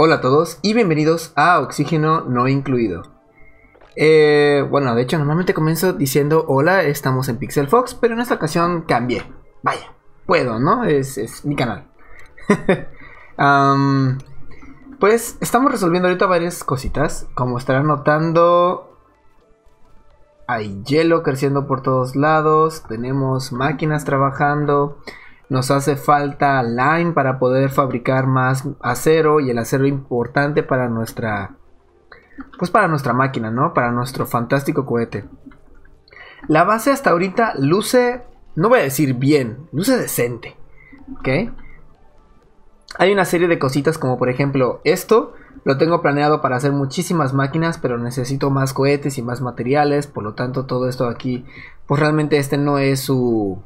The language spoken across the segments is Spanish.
Hola a todos y bienvenidos a Oxígeno No Incluido. Eh, bueno, de hecho normalmente comienzo diciendo hola, estamos en Pixel Fox, pero en esta ocasión cambié. Vaya, puedo, ¿no? Es, mi canal. pues estamos resolviendo ahorita varias cositas. Como estarán notando, hay hielo creciendo por todos lados, tenemos máquinas trabajando. Nos hace falta lime para poder fabricar más acero y el acero importante para nuestra pues para nuestra máquina, ¿no? Para nuestro fantástico cohete. La base hasta ahorita luce, no voy a decir bien, luce decente, ¿ok? Hay una serie de cositas como por ejemplo esto, lo tengo planeado para hacer muchísimas máquinas, pero necesito más cohetes y más materiales, por lo tanto todo esto aquí, pues realmente este no es su,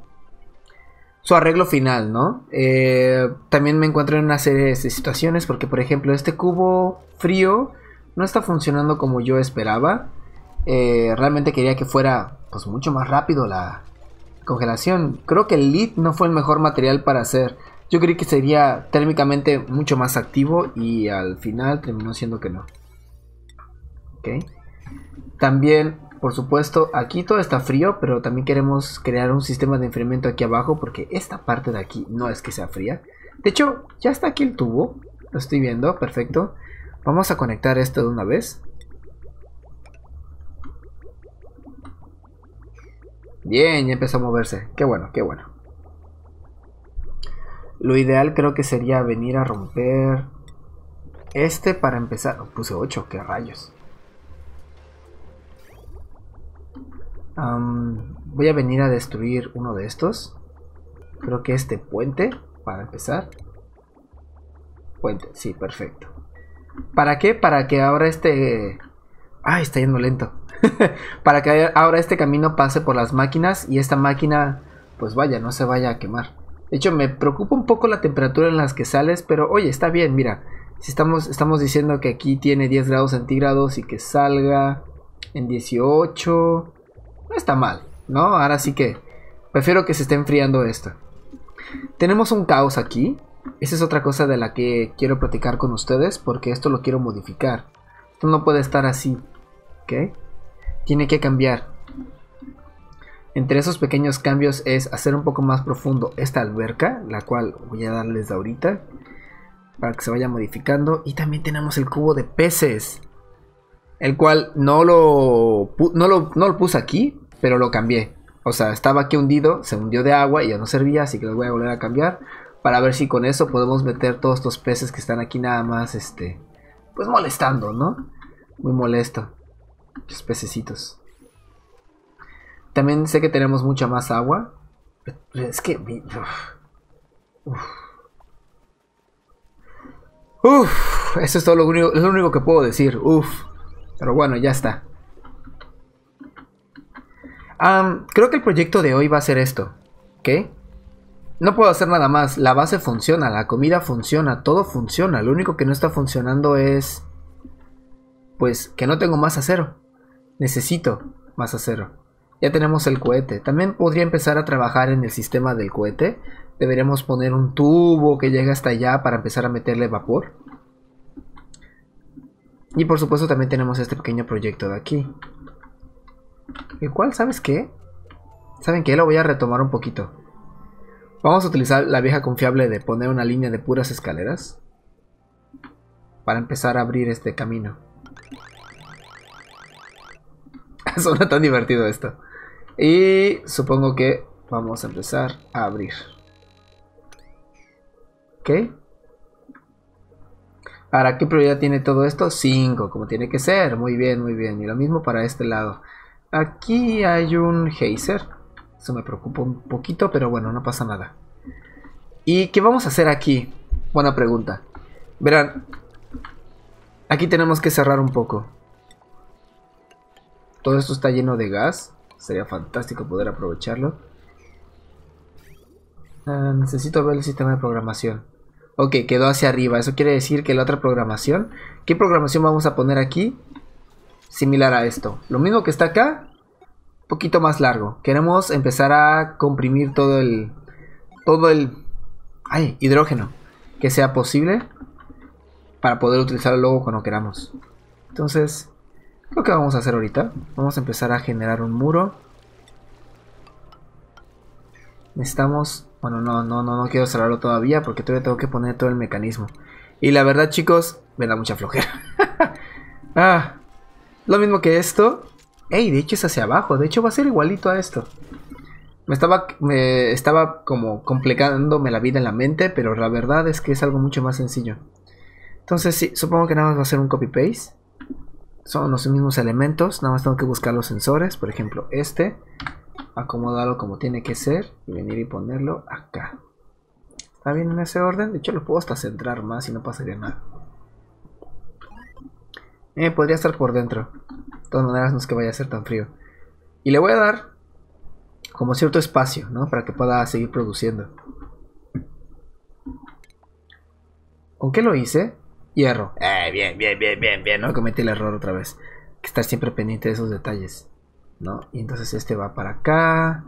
su arreglo final, ¿no? Eh, también me encuentro en una serie de situaciones porque, por ejemplo, este cubo frío no está funcionando como yo esperaba. Eh, realmente quería que fuera pues mucho más rápido la congelación. Creo que el lead no fue el mejor material para hacer. Yo creí que sería térmicamente mucho más activo y al final terminó siendo que no. Ok. También por supuesto, aquí todo está frío, pero también queremos crear un sistema de enfriamiento aquí abajo porque esta parte de aquí no es que sea fría. De hecho, ya está aquí el tubo. Lo estoy viendo, perfecto. Vamos a conectar esto de una vez. Bien, ya empezó a moverse. Qué bueno, qué bueno. Lo ideal creo que sería venir a romper este para empezar. puse 8, qué rayos. Voy a venir a destruir uno de estos. Creo que este puente, para empezar. Puente, sí, perfecto. ¿Para qué? Para que ahora este... Ay, está yendo lento. para que ahora este camino pase por las máquinas y esta máquina, pues vaya, no se vaya a quemar. De hecho, me preocupa un poco la temperatura en las que sales, pero oye, está bien, mira. Si estamos, estamos diciendo que aquí tiene 10 grados centígrados y que salga en 18, no está mal, ¿no? Ahora sí que prefiero que se esté enfriando esto. Tenemos un caos aquí. Esa es otra cosa de la que quiero platicar con ustedes porque esto lo quiero modificar. Esto no puede estar así, ¿ok? Tiene que cambiar. Entre esos pequeños cambios es hacer un poco más profundo esta alberca, la cual voy a darles ahorita para que se vaya modificando. Y también tenemos el cubo de peces, el cual no lo, no lo, no lo puse aquí, pero lo cambié. O sea, estaba aquí hundido, se hundió de agua y ya no servía, así que lo voy a volver a cambiar. Para ver si con eso podemos meter todos estos peces que están aquí nada más, este, pues molestando, ¿no? Muy molesto. Los pececitos. También sé que tenemos mucha más agua. Es que... Uf. Uf. Eso es todo lo único, lo único que puedo decir. Uf. Pero bueno, ya está creo que el proyecto de hoy va a ser esto. ¿Qué? No puedo hacer nada más. La base funciona, la comida funciona, todo funciona. Lo único que no está funcionando es... Pues que no tengo más acero. Necesito más acero. Ya tenemos el cohete. También podría empezar a trabajar en el sistema del cohete. Deberíamos poner un tubo que llegue hasta allá para empezar a meterle vapor. Y por supuesto también tenemos este pequeño proyecto de aquí. El cual, ¿sabes qué? ¿Saben qué? Lo voy a retomar un poquito. Vamos a utilizar la vieja confiable de poner una línea de puras escaleras. Para empezar a abrir este camino. Suena tan divertido esto. Y supongo que vamos a empezar a abrir. ¿Ok? Ahora, ¿qué prioridad tiene todo esto? 5, como tiene que ser. Muy bien, muy bien. Y lo mismo para este lado. Aquí hay un geyser. Eso me preocupa un poquito, pero bueno, no pasa nada. ¿Y qué vamos a hacer aquí? Buena pregunta. Verán, aquí tenemos que cerrar un poco. Todo esto está lleno de gas. Sería fantástico poder aprovecharlo. Ah, necesito ver el sistema de programación. Ok, quedó hacia arriba. Eso quiere decir que la otra programación... ¿Qué programación vamos a poner aquí? Similar a esto. Lo mismo que está acá, un poquito más largo. Queremos empezar a comprimir todo el todo el ay, hidrógeno que sea posible. para poder utilizarlo luego cuando queramos. Entonces, lo que vamos a hacer ahorita, vamos a empezar a generar un muro. Necesitamos, bueno, no, no, no, no quiero cerrarlo todavía porque todavía tengo que poner todo el mecanismo. Y la verdad, chicos, me da mucha flojera. ah, lo mismo que esto. Ey, de hecho es hacia abajo. De hecho va a ser igualito a esto. Me estaba, me estaba como complicándome la vida en la mente, pero la verdad es que es algo mucho más sencillo. Entonces sí, supongo que nada más va a ser un copy-paste. Son los mismos elementos, nada más tengo que buscar los sensores. Por ejemplo, este. Acomodarlo como tiene que ser. Y venir y ponerlo acá. ¿Está bien en ese orden? De hecho lo puedo hasta centrar más y no pasaría nada. Eh, podría estar por dentro. De todas maneras no es que vaya a ser tan frío. Y le voy a dar como cierto espacio, ¿no? Para que pueda seguir produciendo. ¿Con qué lo hice? Hierro. Eh, bien, bien, bien, bien, bien. No cometí el error otra vez. Que estar siempre pendiente de esos detalles. ¿No? Y entonces este va para acá.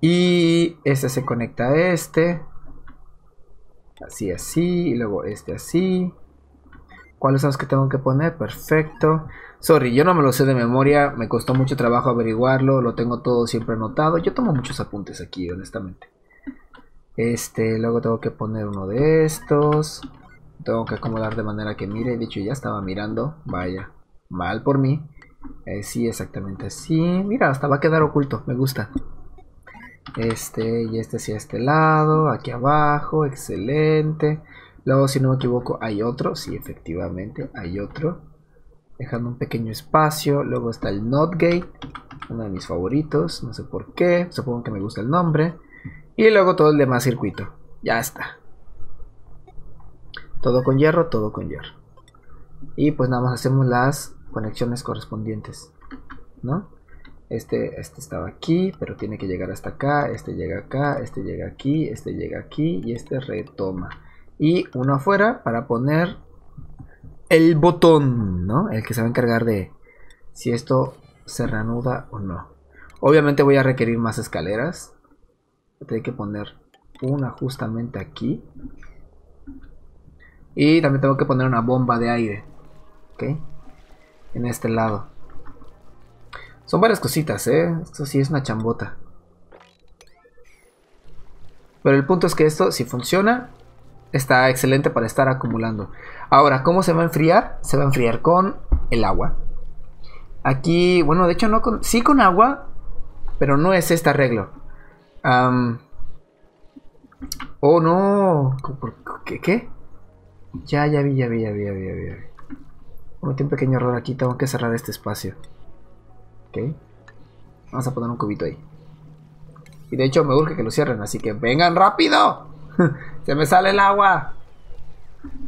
Y este se conecta a este. Así, así. Y luego este así. ¿Cuáles son los que tengo que poner? Perfecto. Sorry, yo no me lo sé de memoria. Me costó mucho trabajo averiguarlo. Lo tengo todo siempre anotado. Yo tomo muchos apuntes aquí, honestamente. Este, luego tengo que poner uno de estos. Tengo que acomodar de manera que mire. De hecho, ya estaba mirando. Vaya, mal por mí. Eh, sí, exactamente así. Mira, hasta va a quedar oculto. Me gusta. Este y este hacia este lado. Aquí abajo. Excelente. Luego, si no me equivoco, hay otro. Sí, efectivamente, hay otro. Dejando un pequeño espacio. Luego está el Not Gate. Uno de mis favoritos. No sé por qué. Supongo que me gusta el nombre. Y luego todo el demás circuito. Ya está. Todo con hierro, todo con hierro. Y pues nada más hacemos las conexiones correspondientes. ¿No? Este, este estaba aquí, pero tiene que llegar hasta acá. Este llega acá, este llega aquí, este llega aquí y este retoma. Y uno afuera para poner el botón, ¿no? El que se va a encargar de si esto se reanuda o no. Obviamente voy a requerir más escaleras. Tengo que poner una justamente aquí. Y también tengo que poner una bomba de aire. ¿Ok? En este lado. Son varias cositas, ¿eh? Esto sí es una chambota. Pero el punto es que esto, si funciona, está excelente para estar acumulando. Ahora, ¿cómo se va a enfriar? Se va a enfriar con el agua. Aquí, bueno, de hecho no con... Sí con agua, pero no es este arreglo. oh, no. ¿Qué? ¿Qué? Ya, ya vi, ya vi, ya vi, ya vi, ya vi. Cometí un pequeño error aquí, tengo que cerrar este espacio. Ok. Vamos a poner un cubito ahí. Y de hecho me urge que lo cierren, así que vengan rápido. Se me sale el agua.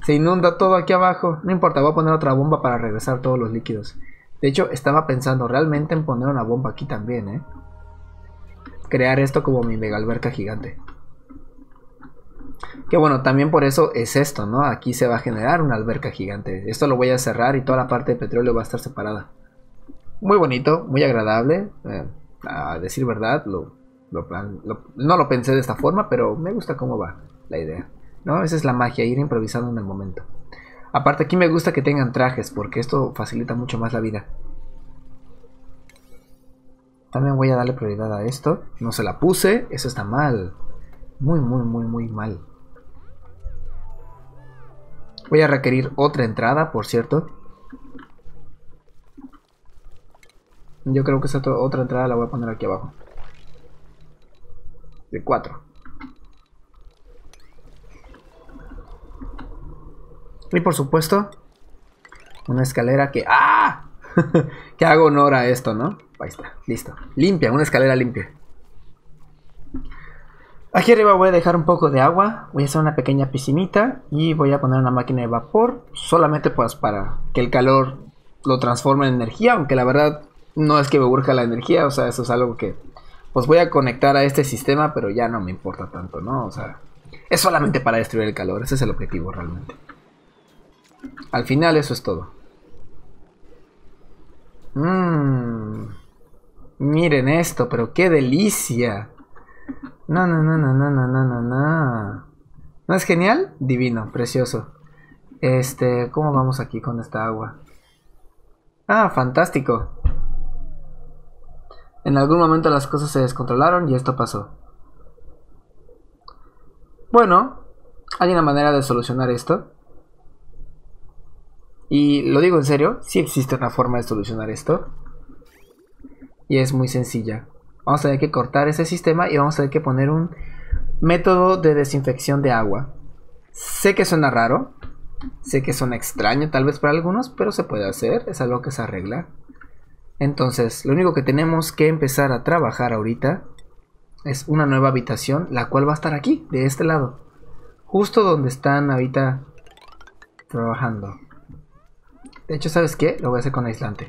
Se inunda todo aquí abajo. No importa, voy a poner otra bomba para regresar todos los líquidos. De hecho, estaba pensando realmente en poner una bomba aquí también, ¿eh? Crear esto como mi mega alberca gigante. Que bueno, también por eso es esto, ¿no? Aquí se va a generar una alberca gigante. Esto lo voy a cerrar y toda la parte de petróleo va a estar separada. Muy bonito, muy agradable. Eh, a decir verdad, lo, no lo pensé de esta forma, pero me gusta cómo va la idea. ¿no? Esa es la magia, ir improvisando en el momento. Aparte aquí me gusta que tengan trajes, porque esto facilita mucho más la vida. También voy a darle prioridad a esto. No se la puse, eso está mal. Muy, muy, muy, muy mal. Voy a requerir otra entrada, por cierto. Yo creo que esa otra entrada la voy a poner aquí abajo. De 4. Y por supuesto, una escalera que... ¡Ah! que haga honor a esto, ¿no? Ahí está, listo. Limpia, una escalera limpia. Aquí arriba voy a dejar un poco de agua, voy a hacer una pequeña piscinita y voy a poner una máquina de vapor, solamente pues para que el calor lo transforme en energía, aunque la verdad no es que me urja la energía, o sea, eso es algo que pues voy a conectar a este sistema, pero ya no me importa tanto, ¿no? O sea, es solamente para destruir el calor, ese es el objetivo realmente. Al final eso es todo. Mmm. Miren esto, pero qué delicia. No, no, no, no, no, no, no, no, no. ¿No es genial? Divino, precioso. Este, ¿cómo vamos aquí con esta agua? Ah, fantástico. En algún momento las cosas se descontrolaron y esto pasó. Bueno, hay una manera de solucionar esto. Y lo digo en serio, sí existe una forma de solucionar esto. Y es muy sencilla. Vamos a tener que cortar ese sistema y vamos a tener que poner un método de desinfección de agua. Sé que suena raro, sé que suena extraño tal vez para algunos, pero se puede hacer, es algo que se arregla. Entonces, lo único que tenemos que empezar a trabajar ahorita es una nueva habitación, la cual va a estar aquí, de este lado. Justo donde están ahorita trabajando. De hecho, ¿sabes qué? Lo voy a hacer con aislante.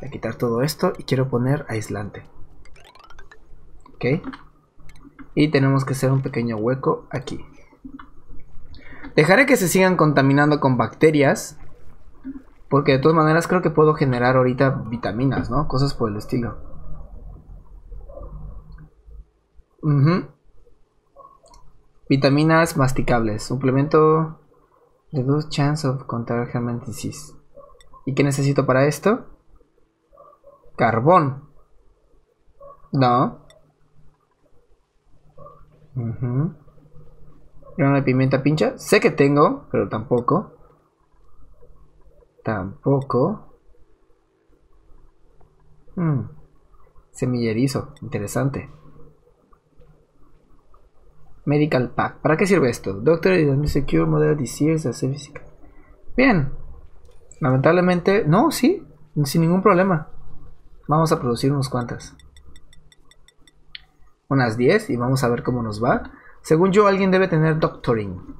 Voy a quitar todo esto y quiero poner aislante. Ok. Y tenemos que hacer un pequeño hueco aquí. Dejaré que se sigan contaminando con bacterias. Porque de todas maneras creo que puedo generar ahorita vitaminas, ¿no? Cosas por el estilo. Vitaminas masticables. Suplemento... Reduce chance of contract disease. ¿Y qué necesito para esto? Carbón. No. Uh de pimienta pincha. Sé que tengo, pero tampoco. Tampoco. Hmm. Semillerizo. Interesante. Medical Pack. ¿Para qué sirve esto? Doctor Secure Model Disease Bien. Lamentablemente, no, sí. Sin ningún problema. Vamos a producir unos cuantas. Unas 10 y vamos a ver cómo nos va. Según yo, alguien debe tener doctoring.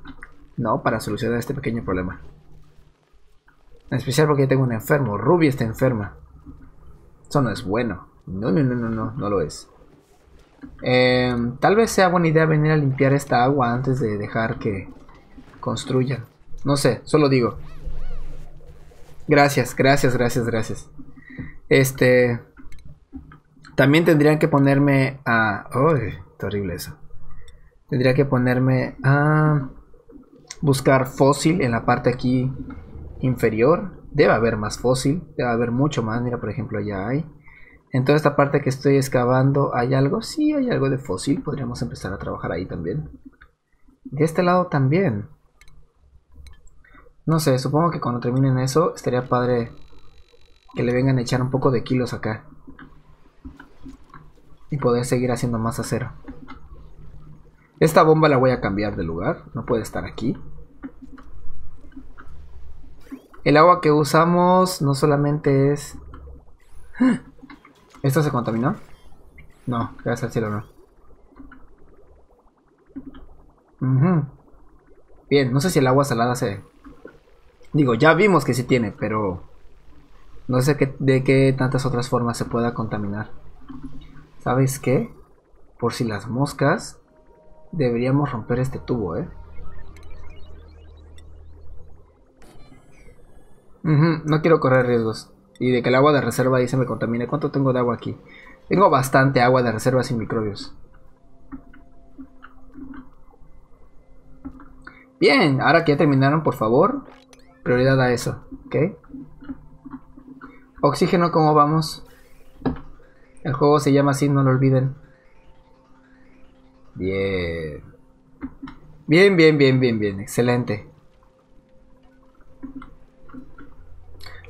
No, para solucionar este pequeño problema. En especial porque tengo un enfermo. Ruby está enferma. Eso no es bueno. No, no, no, no, no, no lo es. Em, tal vez sea buena idea venir a limpiar esta agua antes de dejar que construyan. No sé, solo digo. Gracias, gracias, gracias, gracias. Este... También tendrían que ponerme a... ¡Uy! terrible eso. Tendría que ponerme a buscar fósil en la parte aquí inferior. Debe haber más fósil, debe haber mucho más. Mira, por ejemplo, allá hay. En toda esta parte que estoy excavando, ¿hay algo? Sí, hay algo de fósil. Podríamos empezar a trabajar ahí también. De este lado también. No sé, supongo que cuando terminen eso, estaría padre que le vengan a echar un poco de kilos acá. Y poder seguir haciendo más acero. Esta bomba la voy a cambiar de lugar. No puede estar aquí. El agua que usamos no solamente es... ¿Esto se contaminó? No, gracias al cielo no. Bien, no sé si el agua salada se... Digo, ya vimos que sí tiene, pero... No sé qué, de qué tantas otras formas se pueda contaminar. ¿Sabes qué? Por si las moscas Deberíamos romper este tubo, ¿eh? No quiero correr riesgos. Y de que el agua de reserva ahí se me contamine. ¿Cuánto tengo de agua aquí? Tengo bastante agua de reserva sin microbios. Bien, ahora que ya terminaron, por favor, prioridad a eso, ¿ok? Oxígeno, ¿cómo vamos? El juego se llama así, no lo olviden. Bien. Bien, bien, bien, bien, bien. Excelente.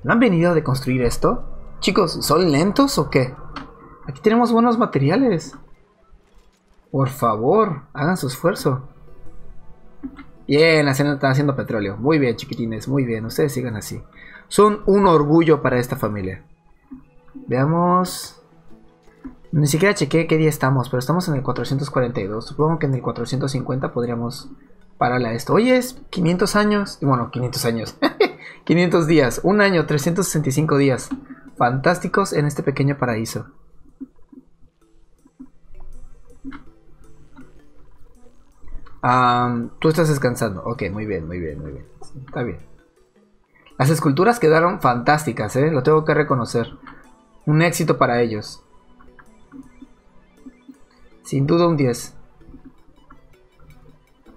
¿No han venido de construir esto? Chicos, ¿son lentos o qué? Aquí tenemos buenos materiales. Por favor, hagan su esfuerzo. Bien, están haciendo petróleo. Muy bien, chiquitines, muy bien. Ustedes sigan así. Son un orgullo para esta familia. Veamos. Ni siquiera chequé qué día estamos, pero estamos en el 442. Supongo que en el 450 podríamos pararle a esto. Oye, es 500 años. Y bueno, 500 años. 500 días. Un año, 365 días. Fantásticos en este pequeño paraíso. tú estás descansando. Ok, muy bien, muy bien, muy bien. Está bien. Las esculturas quedaron fantásticas, ¿eh? Lo tengo que reconocer. Un éxito para ellos. Sin duda un 10.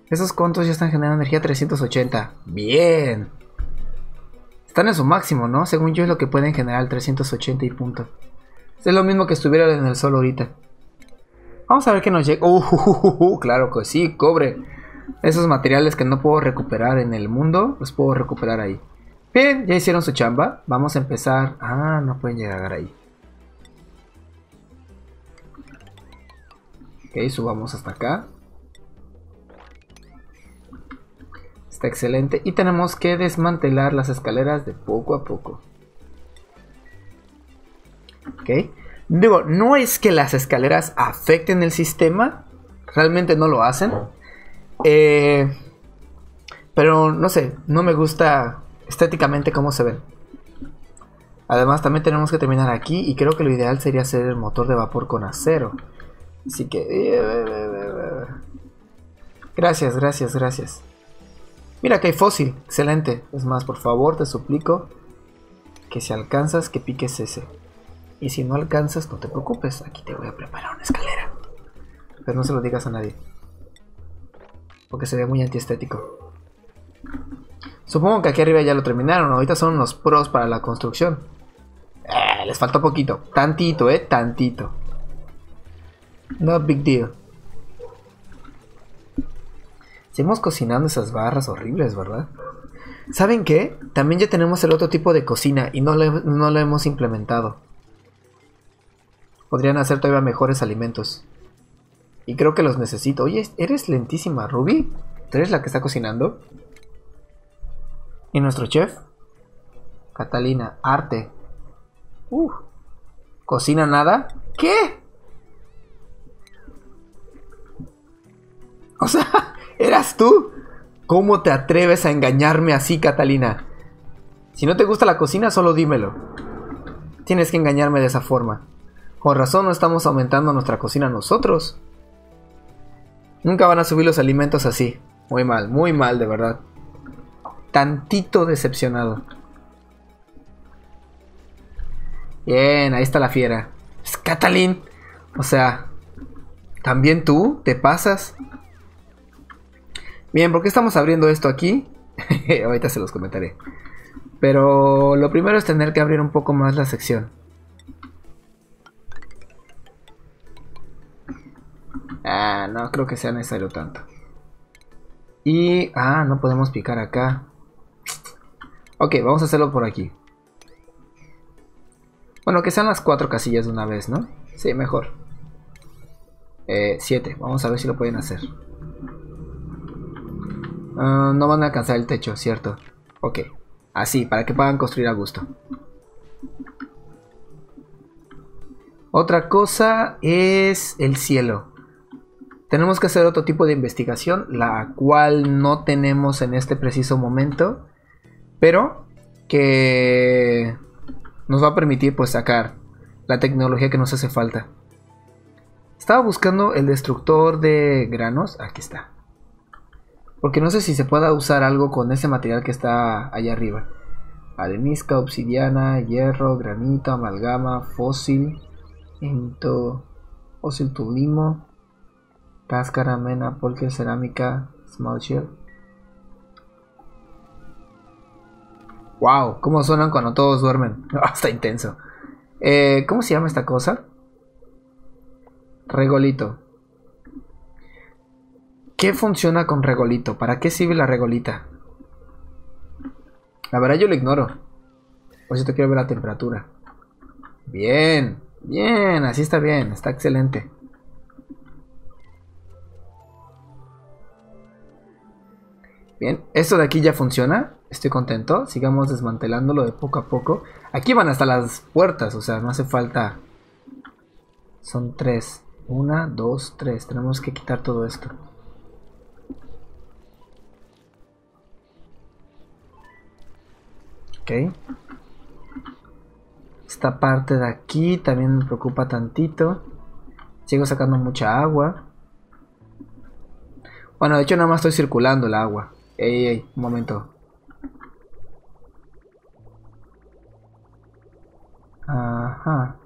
Esos contos ya están generando energía 380. Bien. Están en su máximo, ¿no? Según yo es lo que pueden generar 380 y punto. Es lo mismo que estuviera en el sol ahorita. Vamos a ver qué nos llega. Uh, uh, uh, claro que sí, cobre. Esos materiales que no puedo recuperar en el mundo, los puedo recuperar ahí. Bien, ya hicieron su chamba. Vamos a empezar. Ah, no pueden llegar ahí. Ok, subamos hasta acá. Está excelente. Y tenemos que desmantelar las escaleras de poco a poco. Ok. Digo, no es que las escaleras afecten el sistema. Realmente no lo hacen. Eh, pero no sé, no me gusta estéticamente cómo se ven. Además también tenemos que terminar aquí y creo que lo ideal sería hacer el motor de vapor con acero. Así que... Eh, gracias, gracias, gracias. Mira que hay fósil, excelente. Es más, por favor, te suplico que si alcanzas, que piques ese. Y si no alcanzas, no te preocupes, aquí te voy a preparar una escalera. Pero no se lo digas a nadie. Porque se ve muy antiestético. Supongo que aquí arriba ya lo terminaron. Ahorita son unos pros para la construcción. Eh, les falta poquito. Tantito, eh. Tantito. No big deal. Seguimos cocinando esas barras horribles, ¿verdad? ¿Saben qué? También ya tenemos el otro tipo de cocina y no lo, no lo hemos implementado. Podrían hacer todavía mejores alimentos. Y creo que los necesito. Oye, ¿eres lentísima, Ruby? ¿Tú eres la que está cocinando? ¿Y nuestro chef? Catalina, arte. Uh, ¿Cocina nada? ¿Qué? O sea, ¿eras tú? ¿Cómo te atreves a engañarme así, Catalina? Si no te gusta la cocina, solo dímelo. Tienes que engañarme de esa forma. Con razón no estamos aumentando nuestra cocina nosotros. Nunca van a subir los alimentos así. Muy mal, muy mal, de verdad. Tantito decepcionado. Bien, ahí está la fiera. Es Catalin. O sea, ¿también tú te pasas? Bien, ¿por qué estamos abriendo esto aquí? Ahorita se los comentaré. Pero lo primero es tener que abrir un poco más la sección. Ah, no creo que sea necesario tanto. Y... Ah, no podemos picar acá. Ok, vamos a hacerlo por aquí. Bueno, que sean las cuatro casillas de una vez, ¿no? Sí, mejor. Eh, siete. Vamos a ver si lo pueden hacer. Ah, no van a alcanzar el techo, ¿cierto? Ok. Así, para que puedan construir a gusto. Otra cosa es el cielo. Tenemos que hacer otro tipo de investigación, la cual no tenemos en este preciso momento, pero que nos va a permitir pues sacar la tecnología que nos hace falta. Estaba buscando el destructor de granos, aquí está. Porque no sé si se pueda usar algo con ese material que está allá arriba. Arenisca, obsidiana, hierro, granito, amalgama, fósil, ento, fósil tubimo, Cáscara, mena, polka, cerámica, small shield. Wow, cómo suenan cuando todos duermen. está intenso. Eh, ¿Cómo se llama esta cosa? Regolito. ¿Qué funciona con regolito? ¿Para qué sirve la regolita? La verdad yo lo ignoro. Por si te quiero ver la temperatura. Bien, bien, así está bien, está excelente. Bien, esto de aquí ya funciona. Estoy contento. Sigamos desmantelándolo de poco a poco. Aquí van hasta las puertas, o sea, no hace falta. Son tres. Una, dos, tres. Tenemos que quitar todo esto. Ok. Esta parte de aquí también me preocupa tantito. Sigo sacando mucha agua. Bueno, de hecho nada más estoy circulando el agua. Ey, ey, un momento. Ajá.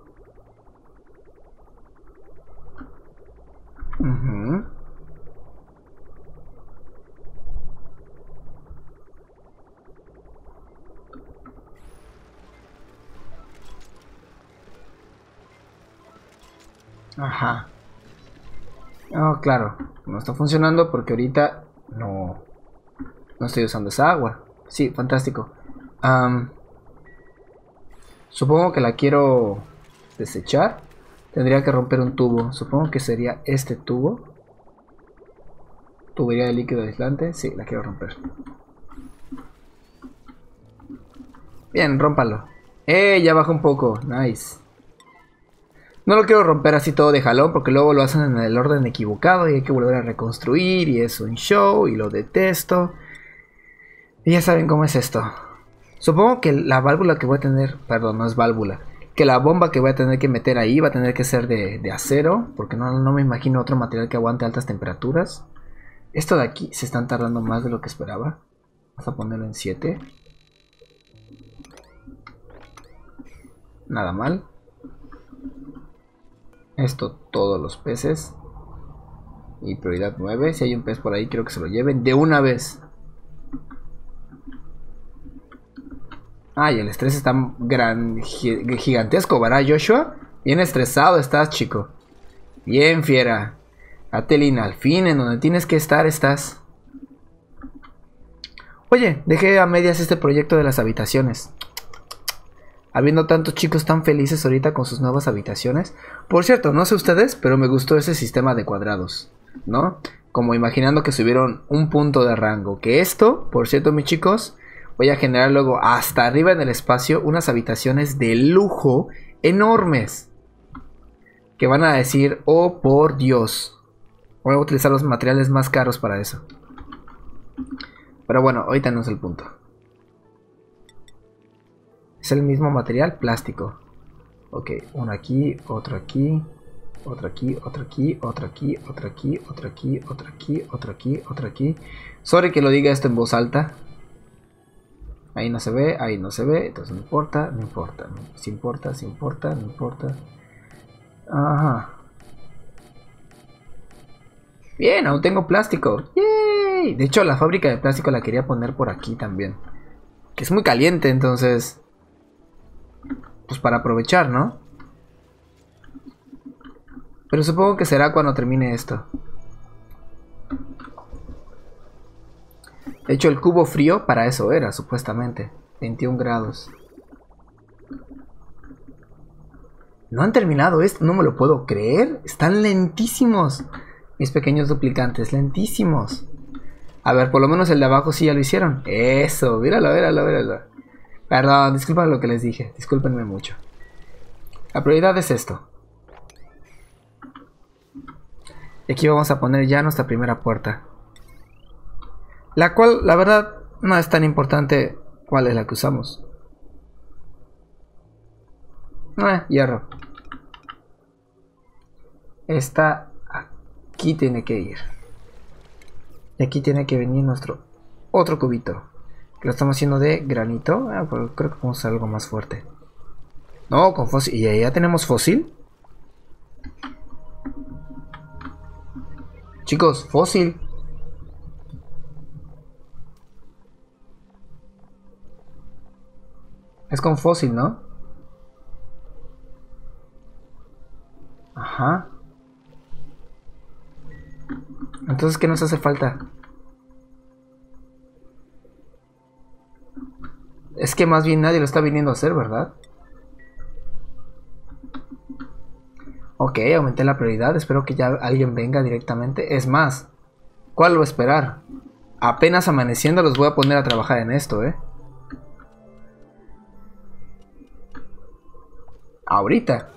Ajá. Oh, claro. No está funcionando porque ahorita no, no estoy usando esa agua. Sí, fantástico. supongo que la quiero desechar. Tendría que romper un tubo. Supongo que sería este tubo. Tubería de líquido aislante. Sí, la quiero romper. Bien, rómpalo. ¡Eh! Ya baja un poco. Nice. No lo quiero romper así todo de jalón porque luego lo hacen en el orden equivocado y hay que volver a reconstruir y es un show y lo detesto. Y ya saben cómo es esto. Supongo que la válvula que voy a tener, perdón, no es válvula, que la bomba que voy a tener que meter ahí va a tener que ser de, acero porque no, no me imagino otro material que aguante altas temperaturas. Esto de aquí se están tardando más de lo que esperaba. Vamos a ponerlo en 7. Nada mal. Esto todos los peces. Y prioridad 9. Si hay un pez por ahí, quiero que se lo lleven de una vez. Ay, el estrés está gigantesco, ¿verdad, Joshua? Bien estresado estás, chico. Bien, fiera. Atelina, al fin, en donde tienes que estar, estás. Oye, dejé a medias este proyecto de las habitaciones habiendo tantos chicos tan felices ahorita con sus nuevas habitaciones. Por cierto, no sé ustedes, pero me gustó ese sistema de cuadrados, ¿no? Como imaginando que subieron un punto de rango. Que esto, por cierto, mis chicos, voy a generar luego hasta arriba en el espacio unas habitaciones de lujo enormes. Que van a decir, oh por Dios. Voy a utilizar los materiales más caros para eso. Pero bueno, ahorita no es el punto. Es el mismo material, plástico. Ok, uno aquí, otro aquí, otro aquí, otro aquí, otro aquí, otro aquí, otro aquí, otro aquí, otro aquí, otro aquí. Sorry que lo diga esto en voz alta. Ahí no se ve, ahí no se ve, entonces no importa, no importa. Si importa, si importa, no importa. Ajá. Bien, aún tengo plástico. ¡Yay! De hecho, la fábrica de plástico la quería poner por aquí también. Que es muy caliente, entonces pues para aprovechar, ¿no? Pero supongo que será cuando termine esto. De hecho, el cubo frío para eso era, supuestamente. 21 grados. No han terminado esto, no me lo puedo creer. Están lentísimos. Mis pequeños duplicantes, lentísimos. A ver, por lo menos el de abajo sí ya lo hicieron. Eso, míralo, míralo, míralo. Perdón, disculpen lo que les dije. Discúlpenme mucho. La prioridad es esto. Y aquí vamos a poner ya nuestra primera puerta. La cual, la verdad, no es tan importante cuál es la que usamos. Eh, hierro. Esta aquí tiene que ir. Y aquí tiene que venir nuestro otro cubito. Lo estamos haciendo de granito. Ah, creo que vamos a algo más fuerte. No, con fósil. ¿Y ya tenemos fósil? Chicos, fósil. Es con fósil, ¿no? Ajá. Entonces, ¿qué nos hace falta? Es que más bien nadie lo está viniendo a hacer, ¿verdad? Ok, aumenté la prioridad. Espero que ya alguien venga directamente. Es más, ¿cuál lo esperar? Apenas amaneciendo los voy a poner a trabajar en esto, ¿eh? Ahorita.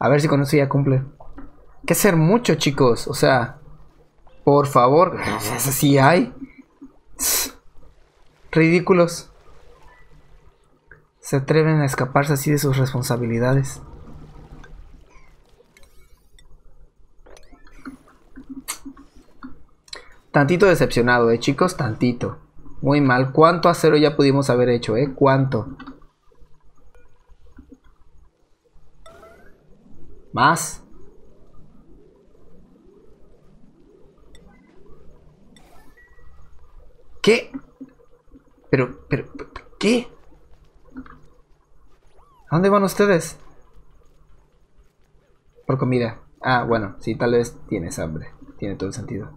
A ver si con eso ya cumple. Que ser mucho, chicos. O sea, por favor, si hay. Ridículos. Se atreven a escaparse así de sus responsabilidades. Tantito decepcionado, eh, chicos, tantito. Muy mal. ¿Cuánto acero ya pudimos haber hecho, eh? ¿Cuánto? ¿Más? ¿Qué? Pero, pero, ¿qué? ¿A dónde van ustedes? Por comida. Ah, bueno, sí, tal vez tienes hambre. Tiene todo el sentido.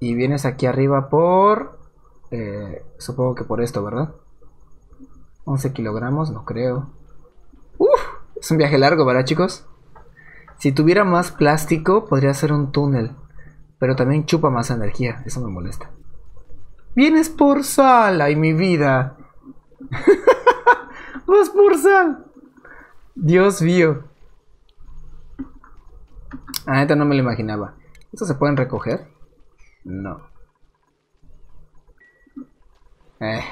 Y vienes aquí arriba por... Eh, supongo que por esto, ¿verdad? 11 kilogramos, no creo. Uf, es un viaje largo, ¿verdad, chicos? Si tuviera más plástico, podría ser un túnel. Pero también chupa más energía. Eso me molesta. Vienes por sal, ay mi vida. Vas por sal. Dios mío. Ah, neta no me lo imaginaba. ¿Estos se pueden recoger? No. Eh.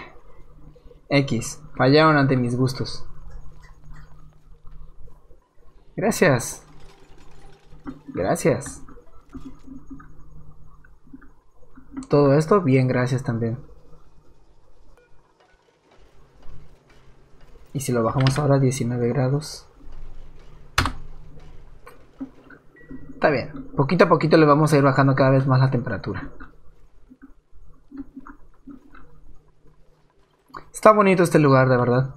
X. Fallaron ante mis gustos. Gracias. Gracias. Todo esto, bien, gracias también. Y si lo bajamos ahora a 19 grados. Está bien. Poquito a poquito le vamos a ir bajando cada vez más la temperatura. Está bonito este lugar, de verdad.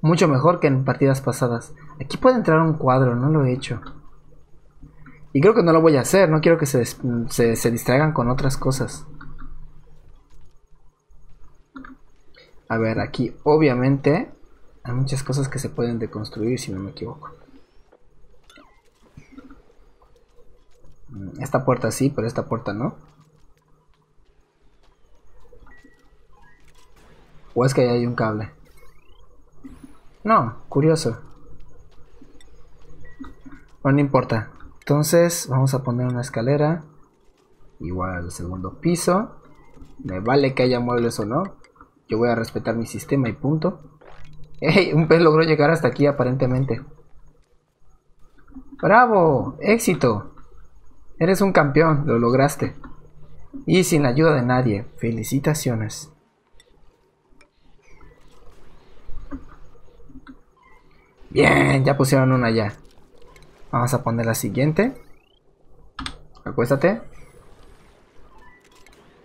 Mucho mejor que en partidas pasadas. Aquí puede entrar un cuadro, no lo he hecho. Y creo que no lo voy a hacer, no quiero que se, se, distraigan con otras cosas. A ver, aquí obviamente hay muchas cosas que se pueden deconstruir si no me equivoco. Mm, esta puerta sí, pero esta puerta no. ¿O es que ahí hay un cable? No, curioso. Bueno, no importa. Entonces, vamos a poner una escalera. Igual al segundo piso. Me vale que haya muebles o no. Yo voy a respetar mi sistema y punto. ¡Ey! Un pez logró llegar hasta aquí aparentemente. ¡Bravo! ¡Éxito! Eres un campeón, lo lograste. Y sin ayuda de nadie. Felicitaciones. Bien, ya pusieron una ya. Vamos a poner la siguiente. Acuéstate.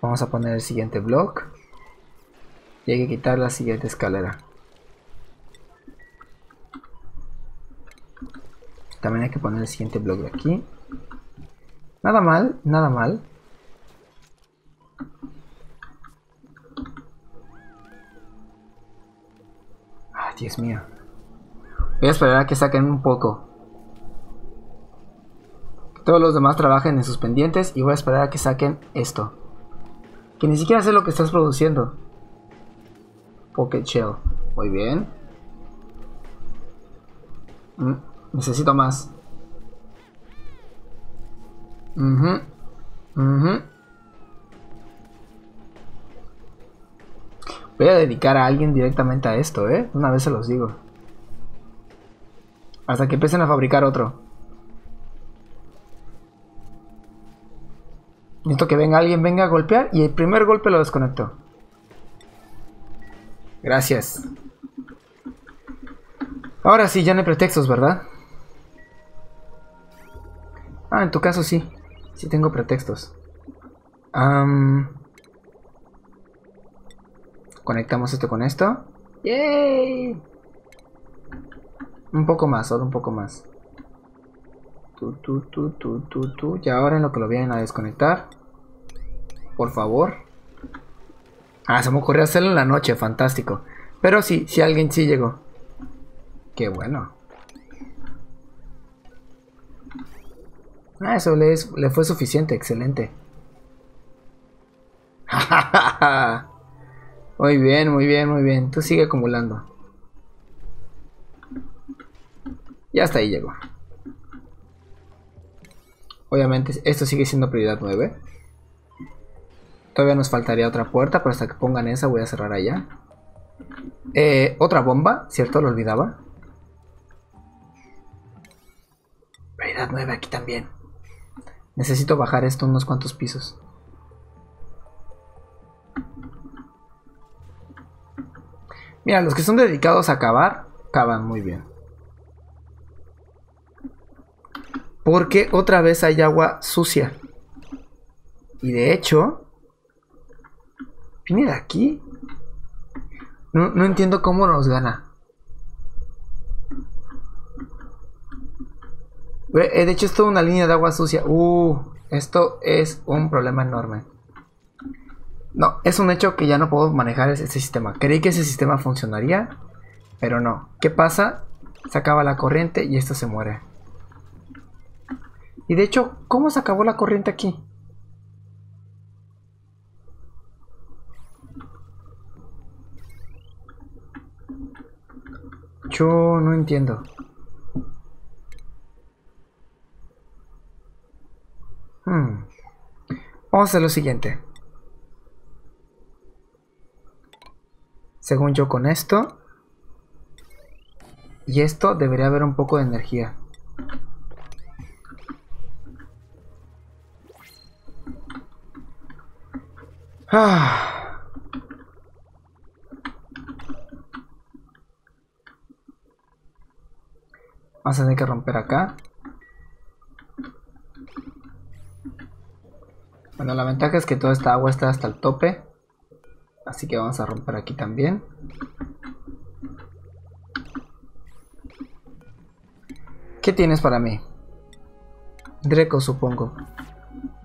Vamos a poner el siguiente block. Y hay que quitar la siguiente escalera. También hay que poner el siguiente block de aquí. Nada mal, nada mal. Ay, Dios mío. Voy a esperar a que saquen un poco. Todos los demás trabajen en sus pendientes y voy a esperar a que saquen esto. Que ni siquiera sé lo que estás produciendo. Pocket Shell. Muy bien. Mm, necesito más. Voy a dedicar a alguien directamente a esto, ¿eh? Una vez se los digo. Hasta que empiecen a fabricar otro. Necesito que venga alguien, venga a golpear y el primer golpe lo desconecto. Gracias. Ahora sí, ya no hay pretextos, ¿verdad? Ah, en tu caso sí. Sí tengo pretextos. Conectamos esto con esto. ¡Yay! Un poco más, solo un poco más. Tu, tu, tu, tu, tu, tu. Y ahora en lo que lo vienen a desconectar. Por favor. Ah, se me ocurrió hacerlo en la noche, fantástico. Pero sí, si alguien sí llegó. Qué bueno. Ah, eso le, fue suficiente, excelente. muy bien, muy bien, muy bien. Tú sigue acumulando. Y hasta ahí llegó. Obviamente esto sigue siendo prioridad 9. Todavía nos faltaría otra puerta, pero hasta que pongan esa voy a cerrar allá. Eh, otra bomba, ¿cierto? Lo olvidaba. Prioridad 9 aquí también. Necesito bajar esto unos cuantos pisos. Mira, los que son dedicados a cavar, cavan muy bien. Porque otra vez hay agua sucia. Y de hecho... ¿Viene de aquí? No, no entiendo cómo nos gana. Eh, de hecho, es toda una línea de agua sucia. Uh, esto es un problema enorme. No, es un hecho que ya no puedo manejar ese, sistema. Creí que ese sistema funcionaría, pero no. ¿Qué pasa? Se acaba la corriente y esto se muere. Y de hecho, ¿cómo se acabó la corriente aquí? Yo no entiendo. Hmm. Vamos a hacer lo siguiente. Según yo con esto. Y esto debería haber un poco de energía. Ah. Vamos a tener que romper acá. Bueno, la ventaja es que toda esta agua está hasta el tope. Así que vamos a romper aquí también. ¿Qué tienes para mí? Dreco, supongo.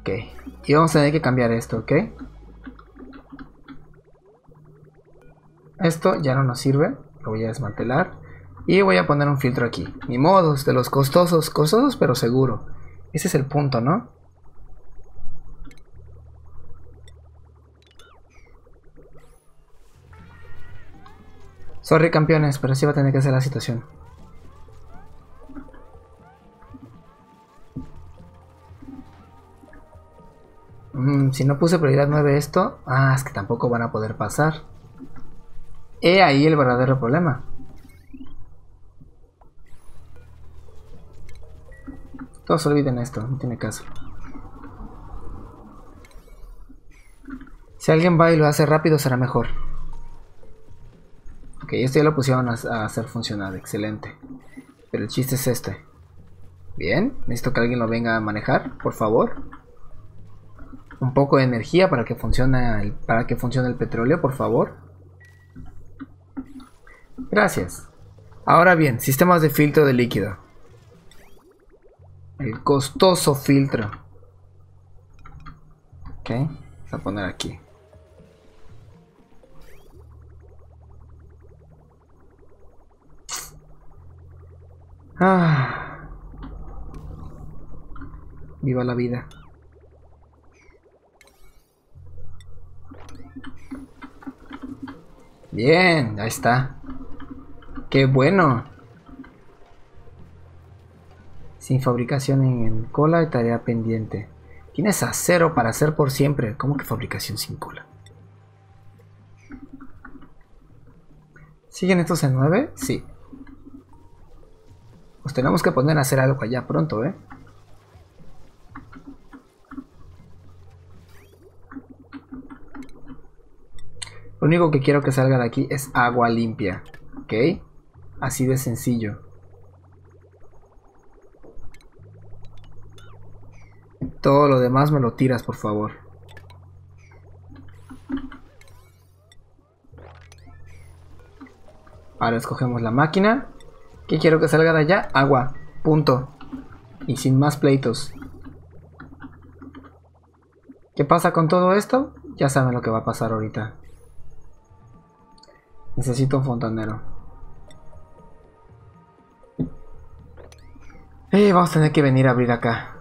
Ok. Y vamos a tener que cambiar esto, ¿ok? Esto ya no nos sirve. Lo voy a desmantelar. Y voy a poner un filtro aquí. Ni modos, de los costosos. Costosos pero seguro. Ese es el punto, ¿no? Sorry campeones, pero así va a tener que ser la situación. Mm, si no puse prioridad 9 esto, ah, es que tampoco van a poder pasar. He ahí el verdadero problema. Todos olviden esto, no tiene caso. Si alguien va y lo hace rápido será mejor. Ok, esto ya lo pusieron a, hacer funcionar, excelente. Pero el chiste es este. Bien, necesito que alguien lo venga a manejar, por favor. Un poco de energía para que funcione el, para que funcione el petróleo, por favor. Gracias. Ahora bien, sistemas de filtro de líquido. El costoso filtro. Ok, a poner aquí. Ah. Viva la vida. Bien, ahí está. Qué bueno. Sin fabricación en cola y tarea pendiente. Tienes acero para hacer por siempre. ¿Cómo que fabricación sin cola? ¿Siguen estos en 9? Sí. Pues tenemos que poner a hacer algo allá pronto, ¿eh? Lo único que quiero que salga de aquí es agua limpia, ¿ok? Así de sencillo. Todo lo demás me lo tiras, por favor. Ahora escogemos la máquina. ¿Qué quiero que salga de allá? Agua. Punto. Y sin más pleitos. ¿Qué pasa con todo esto? Ya saben lo que va a pasar ahorita. Necesito un fontanero. Eh, vamos a tener que venir a abrir acá.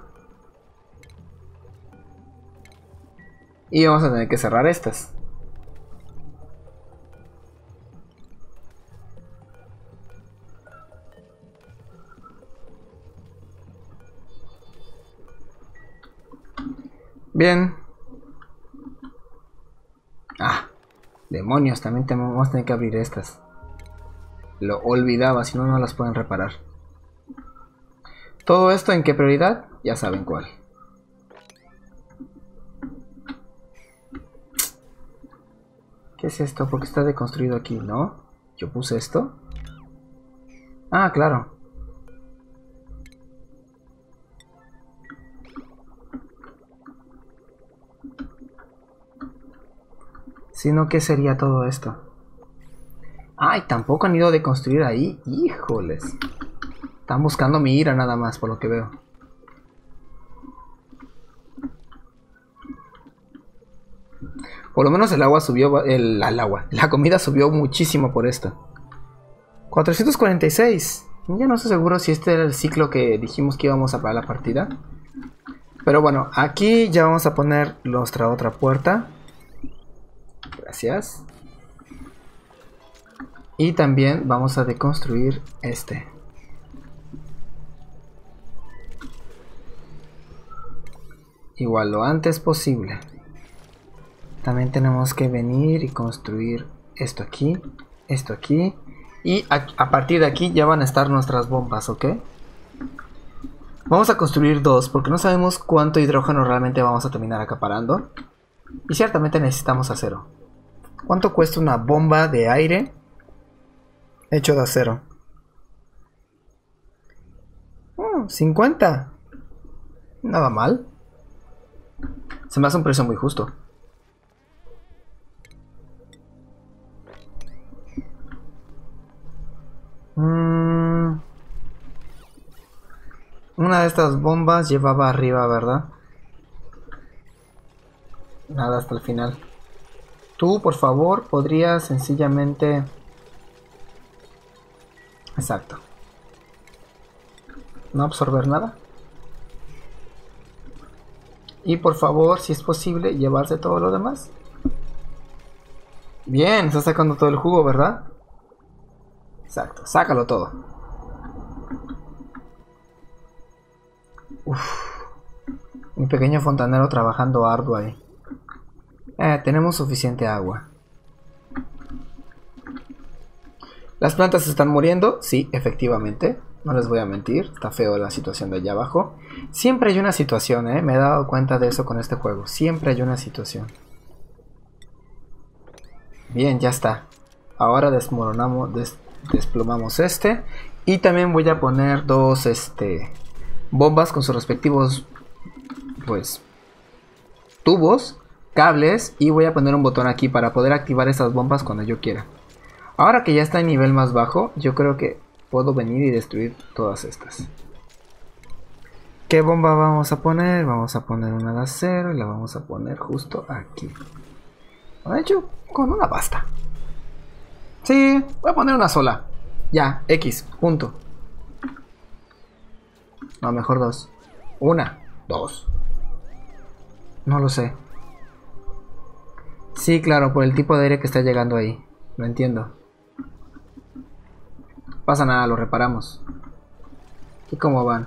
Y vamos a tener que cerrar estas. Bien. Ah, demonios, también vamos a tener que abrir estas. Lo olvidaba, si no, no las pueden reparar. Todo esto en qué prioridad, ya saben cuál. ¿Qué es esto? Porque está deconstruido aquí, ¿no? Yo puse esto. Ah, claro. Sino, ¿qué sería todo esto? Ay, tampoco han ido de construir ahí. Híjoles. Están buscando mi ira nada más, por lo que veo. Por lo menos el agua subió, el, el agua, la comida subió muchísimo por esto. 446. Ya no estoy seguro si este era el ciclo que dijimos que íbamos a para la partida. Pero bueno, aquí ya vamos a poner nuestra otra puerta. Gracias. Y también vamos a deconstruir este. Igual lo antes posible. También tenemos que venir y construir esto aquí, esto aquí. Y a, partir de aquí ya van a estar nuestras bombas, ¿ok? Vamos a construir dos porque no sabemos cuánto hidrógeno realmente vamos a terminar acaparando. Y ciertamente necesitamos acero. ¿Cuánto cuesta una bomba de aire hecho de acero? 50. Nada mal. Se me hace un precio muy justo. Mm. Una de estas bombas llevaba arriba, ¿verdad? Nada hasta el final. Tú, por favor, podrías sencillamente... Exacto. No absorber nada. Y por favor, si es posible, llevarse todo lo demás. Bien, está sacando todo el jugo, ¿verdad? Exacto, sácalo todo. Mi pequeño fontanero trabajando arduo ahí. Eh, tenemos suficiente agua. ¿Las plantas están muriendo? Sí, efectivamente. No les voy a mentir. Está feo la situación de allá abajo. Siempre hay una situación, ¿eh? Me he dado cuenta de eso con este juego. Siempre hay una situación. Bien, ya está. Ahora desmoronamos, desplomamos este y también voy a poner dos este bombas con sus respectivos pues tubos cables y voy a poner un botón aquí para poder activar esas bombas cuando yo quiera ahora que ya está en nivel más bajo yo creo que puedo venir y destruir todas estas ¿Qué bomba vamos a poner? Vamos a poner una de acero y la vamos a poner justo aquí. De hecho, con una basta. Sí, voy a poner una sola. Ya, X, punto. No, mejor dos. Una, dos. No lo sé. Sí, claro, por el tipo de aire que está llegando ahí. Lo entiendo. Pasa nada, lo reparamos. ¿Y cómo van?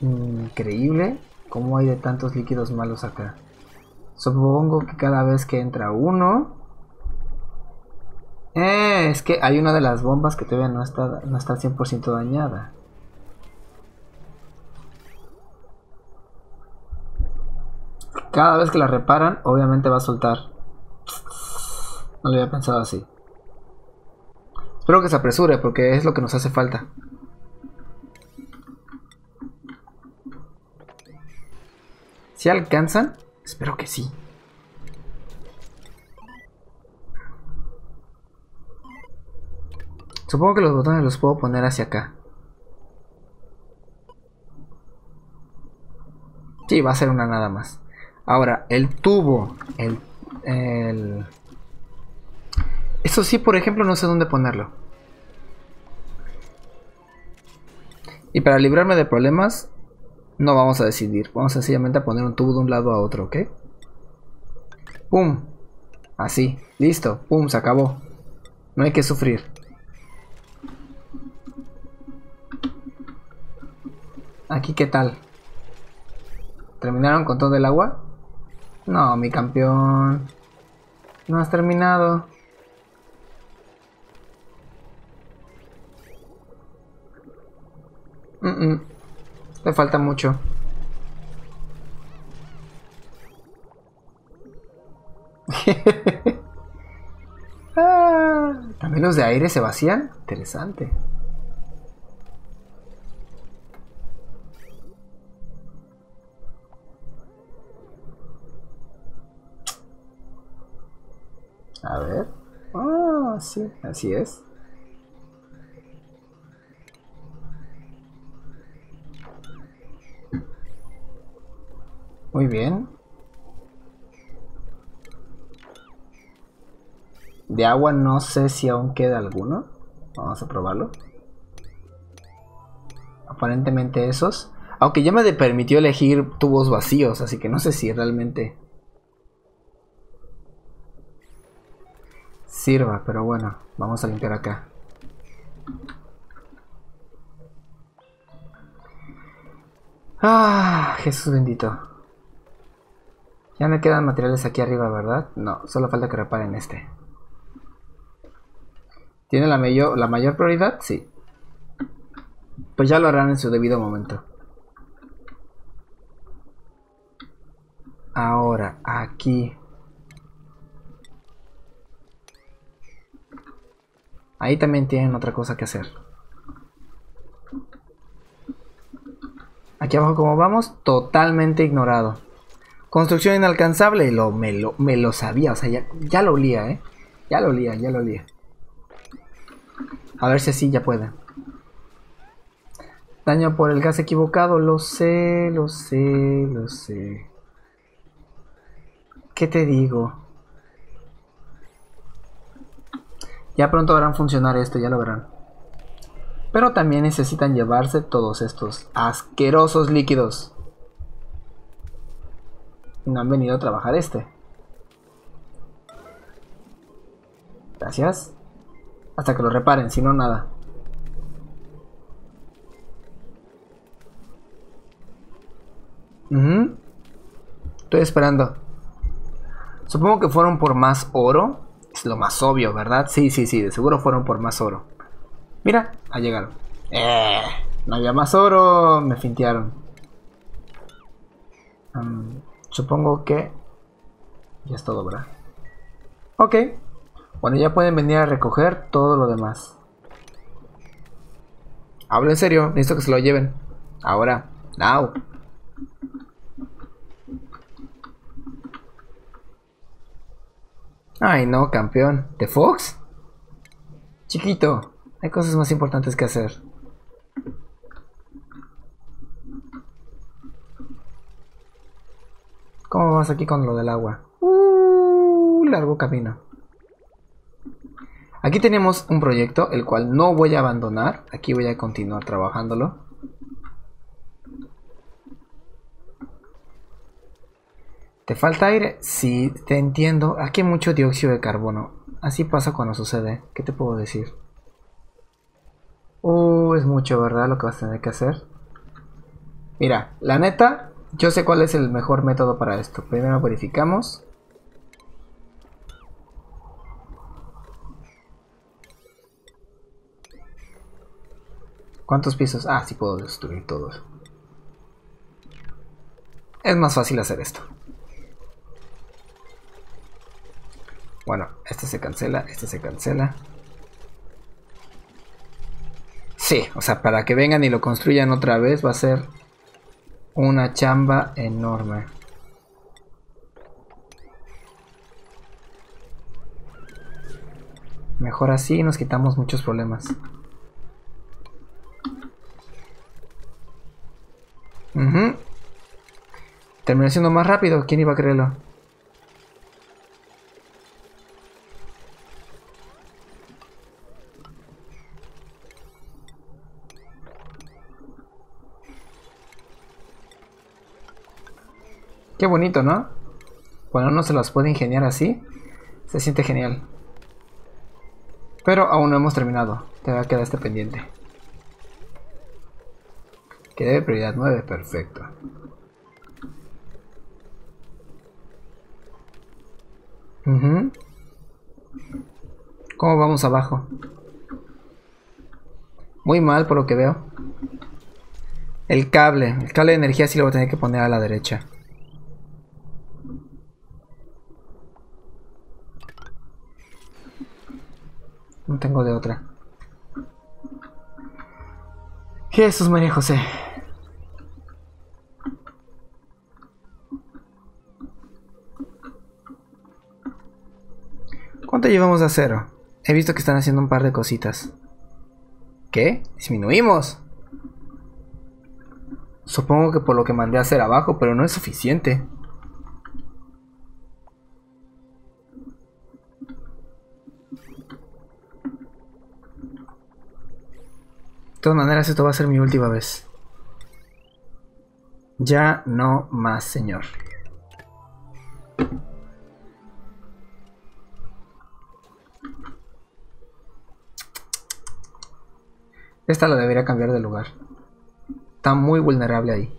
increíble cómo hay de tantos líquidos malos acá. Supongo que cada vez que entra uno, eh, es que hay una de las bombas que todavía no está, no está 100% dañada. Cada vez que la reparan, obviamente va a soltar. No lo había pensado así. Espero que se apresure porque es lo que nos hace falta. Si alcanzan, espero que sí. Supongo que los botones los puedo poner hacia acá. Sí, va a ser una nada más. Ahora, el tubo. El, el... Eso sí, por ejemplo, no sé dónde ponerlo. Y para librarme de problemas, no vamos a decidir. Vamos sencillamente a poner un tubo de un lado a otro, ¿ok? ¡Pum! Así. Listo. ¡Pum! Se acabó. No hay que sufrir. Aquí qué tal. ¿Terminaron con todo el agua? No, mi campeón. No has terminado. Le falta mucho. ah, ¿También los de aire se vacían? Interesante. A ver. Ah. Sí, así es. Muy bien. De agua no sé si aún queda alguno. Vamos a probarlo. Aparentemente esos. Aunque ya me permitió elegir tubos vacíos, así que no sé si realmente sirva, pero bueno, vamos a limpiar acá. Ah, Jesús bendito. Ya me quedan materiales aquí arriba, ¿verdad? No, solo falta que reparen este. ¿Tiene la, mayor, prioridad? Sí. Pues ya lo harán en su debido momento. Ahora, aquí. Ahí también tienen otra cosa que hacer. Aquí abajo como vamos, totalmente ignorado. Construcción inalcanzable, lo, me, lo, sabía, o sea, ya, ya lo olía, ¿eh? Ya lo olía, ya lo olía. A ver si así ya puede. Daño por el gas equivocado, lo sé, lo sé, lo sé. ¿Qué te digo? Ya pronto harán funcionar esto, ya lo verán. Pero también necesitan llevarse todos estos asquerosos líquidos. No han venido a trabajar este. Gracias. Hasta que lo reparen, si no, nada. Estoy esperando. Supongo que fueron por más oro. Es lo más obvio, ¿verdad? Sí, sí, sí, de seguro fueron por más oro. Mira, ha llegado. Eh, no había más oro, me fintearon. supongo que ya es todo, ¿verdad? Ok. Bueno, ya pueden venir a recoger todo lo demás. Hablo en serio, necesito que se lo lleven. Ahora, now. Ay, no, campeón. ¿De Fox? Chiquito, hay cosas más importantes que hacer. ¿Cómo vas aquí con lo del agua? Uh, largo camino. Aquí tenemos un proyecto, el cual no voy a abandonar. Aquí voy a continuar trabajándolo. ¿Te falta aire? Sí, te entiendo. Aquí hay mucho dióxido de carbono. Así pasa cuando sucede. ¿Qué te puedo decir? Uh, es mucho, ¿verdad? Lo que vas a tener que hacer. Mira, la neta, yo sé cuál es el mejor método para esto. Primero verificamos. ¿Cuántos pisos? Ah, sí puedo destruir todos. Es más fácil hacer esto. Bueno, este se cancela, este se cancela. Sí, o sea, para que vengan y lo construyan otra vez va a ser una chamba enorme. Mejor así nos quitamos muchos problemas. Terminó siendo más rápido, ¿quién iba a creerlo? Qué bonito, ¿no? Cuando uno se las puede ingeniar así, se siente genial. Pero aún no hemos terminado. Te va a quedar este pendiente. Que debe prioridad 9, perfecto. ¿Cómo vamos abajo? Muy mal por lo que veo. El cable, el cable de energía sí lo voy a tener que poner a la derecha. No tengo de otra. Jesús María José. ¿Cuánto llevamos de acero? He visto que están haciendo un par de cositas. ¿Qué? Disminuimos. Supongo que por lo que mandé a hacer abajo, pero no es suficiente. De todas maneras, esto va a ser mi última vez. Ya no más, señor. Esta la debería cambiar de lugar. Está muy vulnerable ahí.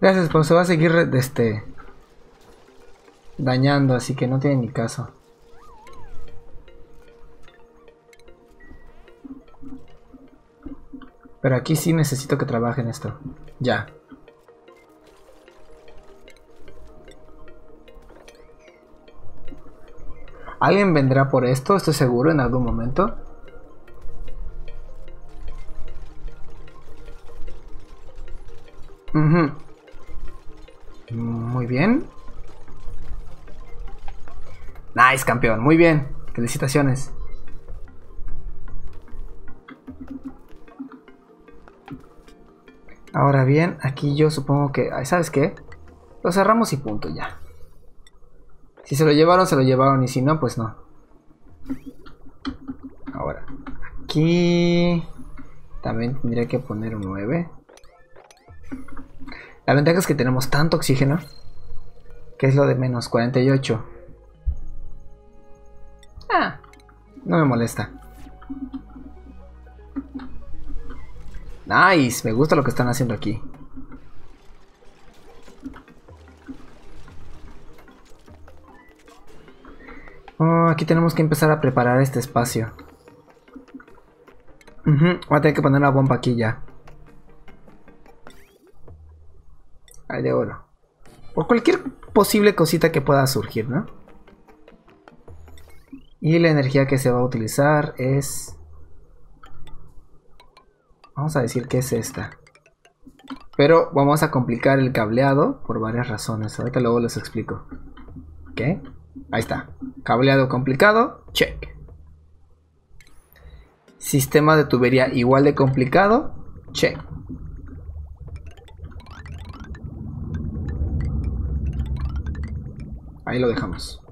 Gracias, pero se va a seguir este, dañando, así que no tiene ni caso. Pero aquí sí necesito que trabajen esto. Ya. ¿Alguien vendrá por esto? Estoy seguro en algún momento. Muy bien. Nice, campeón. Muy bien. Felicitaciones. Ahora bien, aquí yo supongo que... ¿Sabes qué? Lo cerramos y punto ya. Si se lo llevaron, se lo llevaron. Y si no, pues no. Ahora, aquí... También tendría que poner un 9. La ventaja es que tenemos tanto oxígeno. Que es lo de menos 48. No me molesta. Nice, me gusta lo que están haciendo aquí. Oh, aquí tenemos que empezar a preparar este espacio. Voy a tener que poner la bomba aquí ya. Hay de oro. Por cualquier posible cosita que pueda surgir, ¿no? Y la energía que se va a utilizar es... Vamos a decir que es esta. Pero vamos a complicar el cableado por varias razones. Ahorita luego les explico. ¿Ok? Ahí está. Cableado complicado. Check. Sistema de tubería igual de complicado. Check. Ahí lo dejamos.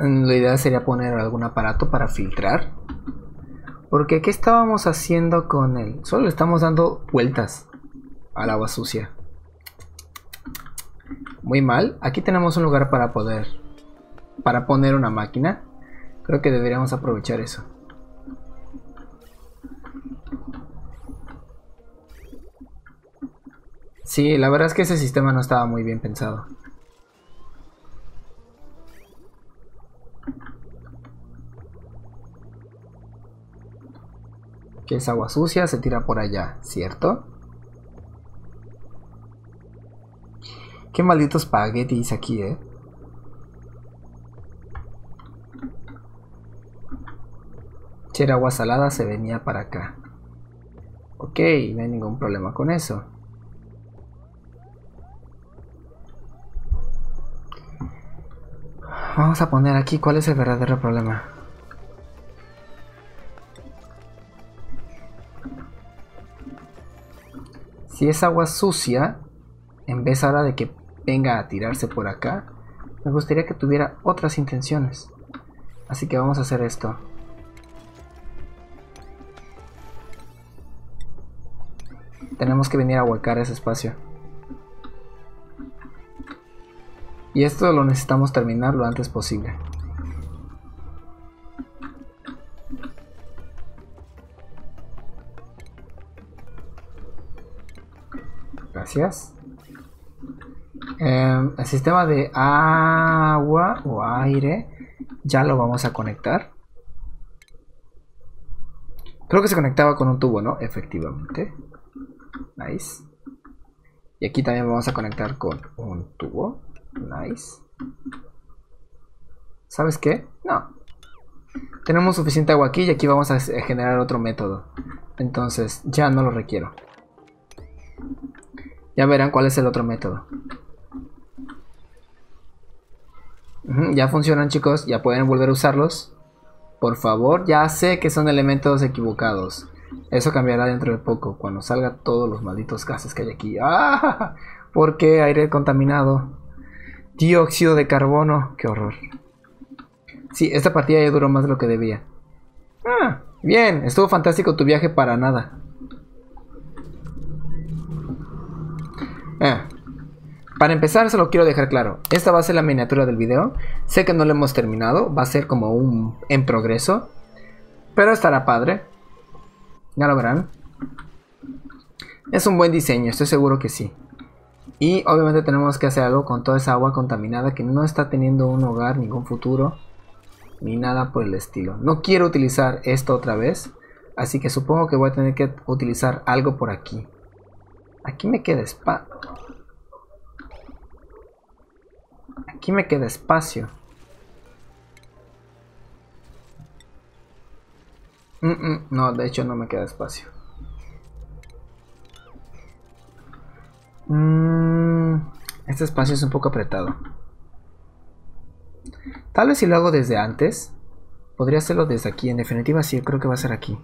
Mm, la idea sería poner algún aparato para filtrar. Porque ¿qué estábamos haciendo con él? Solo estamos dando vueltas al agua sucia. Muy mal. Aquí tenemos un lugar para poder... Para poner una máquina. Creo que deberíamos aprovechar eso. Sí, la verdad es que ese sistema no estaba muy bien pensado. Que es agua sucia, se tira por allá, ¿cierto? Qué malditos espaguetis aquí, ¿eh? Si era agua salada, se venía para acá. Ok, no hay ningún problema con eso. Vamos a poner aquí cuál es el verdadero problema. Si es agua sucia, en vez ahora de que venga a tirarse por acá, me gustaría que tuviera otras intenciones. Así que vamos a hacer esto. Tenemos que venir a huecar ese espacio. Y esto lo necesitamos terminar lo antes posible. Em, el sistema de agua o aire ya lo vamos a conectar. Creo que se conectaba con un tubo, ¿no? Efectivamente. Nice. Y aquí también vamos a conectar con un tubo. Nice. ¿Sabes qué? No. Tenemos suficiente agua aquí y aquí vamos a generar otro método. Entonces ya no lo requiero. Ya verán cuál es el otro método. ya funcionan chicos, ya pueden volver a usarlos. Por favor, ya sé que son elementos equivocados. Eso cambiará dentro de poco, cuando salga todos los malditos gases que hay aquí. ¡Ah! ¿Por qué aire contaminado? Dióxido de carbono. Qué horror. Sí, esta partida ya duró más de lo que debía. Ah, bien, estuvo fantástico tu viaje para nada. Ah, para empezar, solo quiero dejar claro, esta va a ser la miniatura del video. Sé que no lo hemos terminado, va a ser como un en progreso. Pero estará padre. Ya lo verán. Es un buen diseño, estoy seguro que sí. Y obviamente tenemos que hacer algo con toda esa agua contaminada que no está teniendo un hogar, ningún futuro, ni nada por el estilo. No quiero utilizar esto otra vez, así que supongo que voy a tener que utilizar algo por aquí. Aquí me queda espacio. Aquí me queda espacio. no, de hecho no me queda espacio. Mm, este espacio es un poco apretado. Tal vez si lo hago desde antes, podría hacerlo desde aquí. En definitiva, sí, creo que va a ser aquí.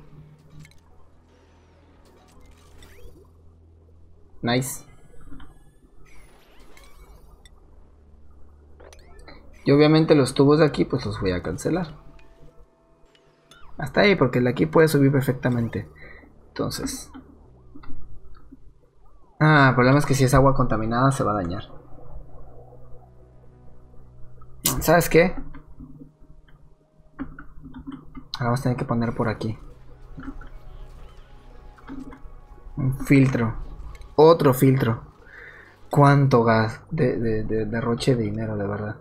Nice. Y obviamente los tubos de aquí pues los voy a cancelar. Hasta ahí, porque el de aquí puede subir perfectamente. Entonces. Ah, el problema es que si es agua contaminada se va a dañar. ¿Sabes qué? Ahora vamos a tener que poner por aquí. Un filtro. Otro filtro. ¿Cuánto gas de, de, de derroche de dinero, de verdad?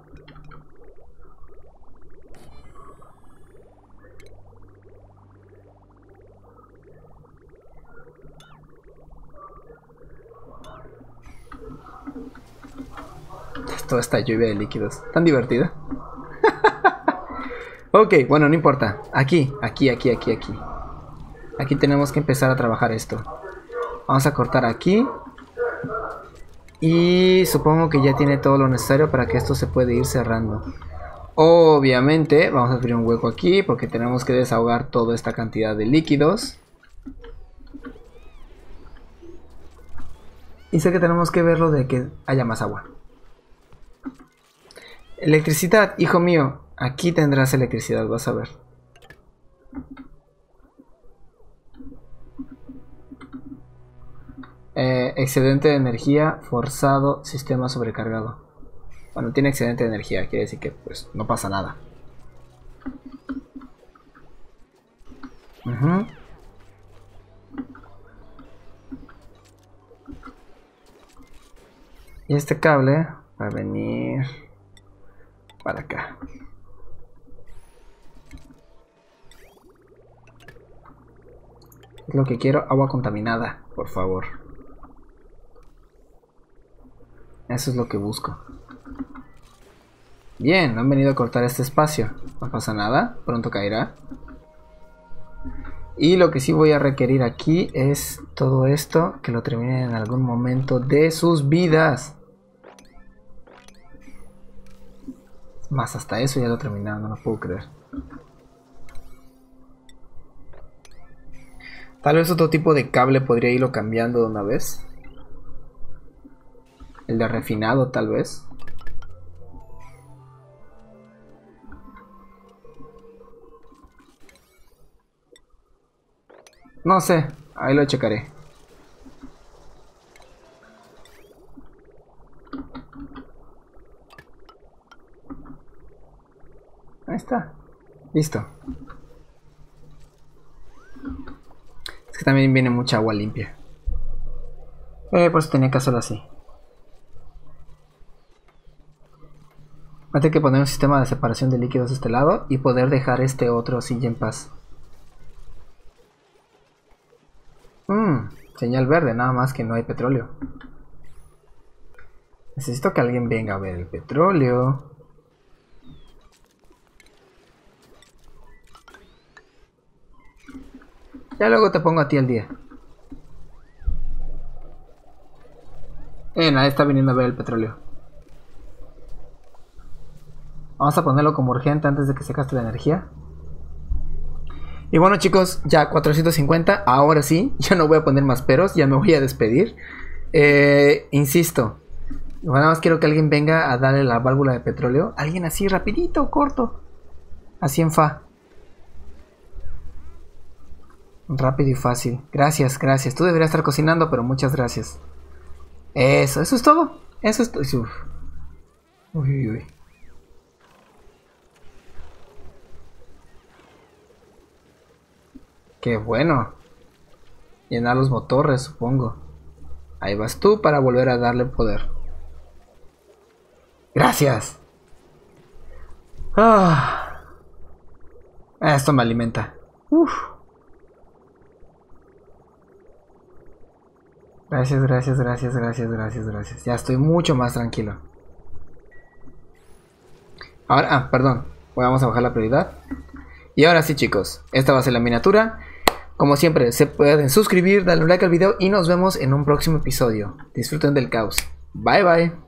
toda esta lluvia de líquidos. Tan divertida. ok, bueno, no importa. Aquí, aquí, aquí, aquí, aquí. Aquí tenemos que empezar a trabajar esto. Vamos a cortar aquí. Y supongo que ya tiene todo lo necesario para que esto se pueda ir cerrando. Obviamente vamos a abrir un hueco aquí porque tenemos que desahogar toda esta cantidad de líquidos. Y sé que tenemos que verlo de que haya más agua. Electricidad, hijo mío. Aquí tendrás electricidad, vas a ver. Excedente de energía, forzado, sistema sobrecargado. Bueno, tiene excedente de energía, quiere decir que pues no pasa nada. Y este cable va a venir para acá. Lo que quiero, agua contaminada, por favor. Eso es lo que busco. Bien, han venido a cortar este espacio. No pasa nada, pronto caerá. Y lo que sí voy a requerir aquí es todo esto que lo terminen en algún momento de sus vidas. Más hasta eso ya lo terminaron, no lo puedo creer. Tal vez otro tipo de cable podría irlo cambiando de una vez. El de refinado tal vez. No sé, ahí lo checaré. Ahí está. Listo. Es que también viene mucha agua limpia. Eh, pues tenía que hacerlo así. Va que poner un sistema de separación de líquidos de este lado y poder dejar este otro así en paz. Mmm, señal verde, nada más que no hay petróleo. Necesito que alguien venga a ver el petróleo. Ya luego te pongo a ti al día. Eh, nadie está viniendo a ver el petróleo. Vamos a ponerlo como urgente antes de que se gaste la energía. Y bueno chicos, ya 450, ahora sí, ya no voy a poner más peros, ya me voy a despedir. Eh, insisto, nada más quiero que alguien venga a darle la válvula de petróleo. Alguien así rapidito, corto. Así en fa. Rápido y fácil. Gracias, gracias. Tú deberías estar cocinando, pero muchas gracias. Eso, eso es todo. Eso es todo. Uy, uy, uy. Qué bueno. Llenar los motores, supongo. Ahí vas tú para volver a darle poder. Gracias. Ah. Esto me alimenta. Uf. Gracias, gracias, gracias, gracias, gracias, gracias. Ya estoy mucho más tranquilo. Ahora, ah, perdón. Vamos a bajar la prioridad. Y ahora sí, chicos. Esta va a ser la miniatura. Como siempre, se pueden suscribir, darle un like al video y nos vemos en un próximo episodio. Disfruten del caos. Bye bye.